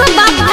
बाबा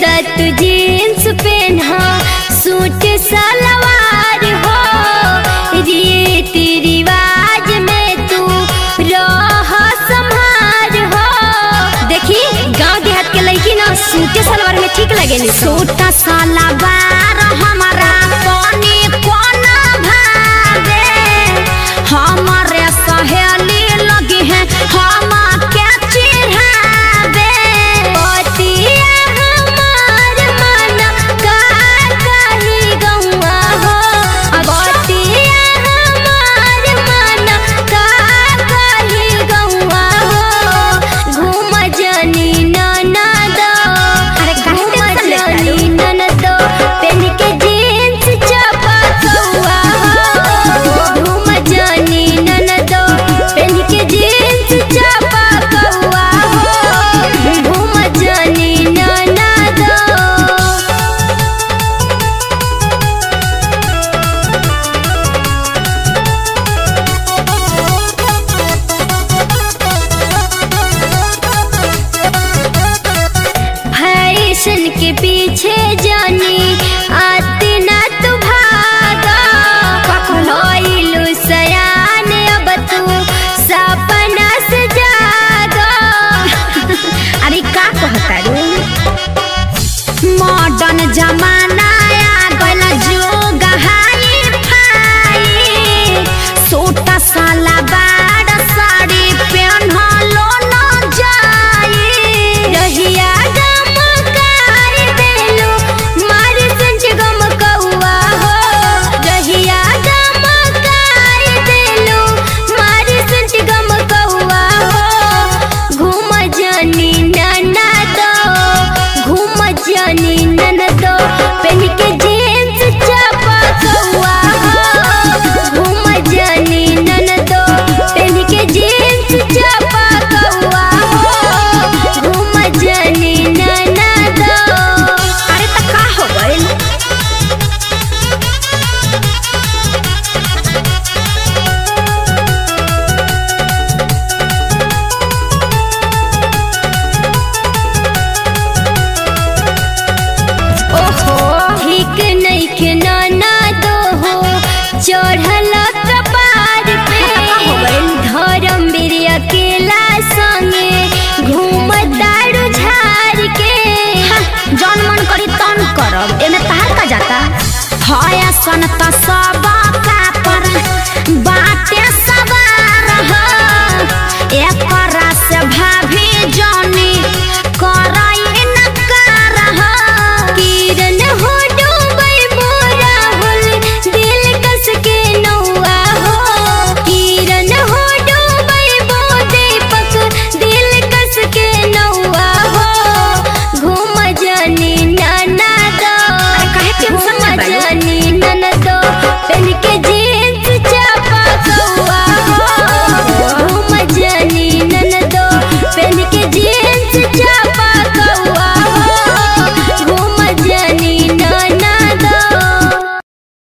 जदत जीन्स पहना, सूट सलवार हो। रीति रिवाज में तू रह संभार हो। देखी, गाँव देहात के लड़की ना, सूट सलवार में ठीक लगे नहीं। सूट सलवार हमारा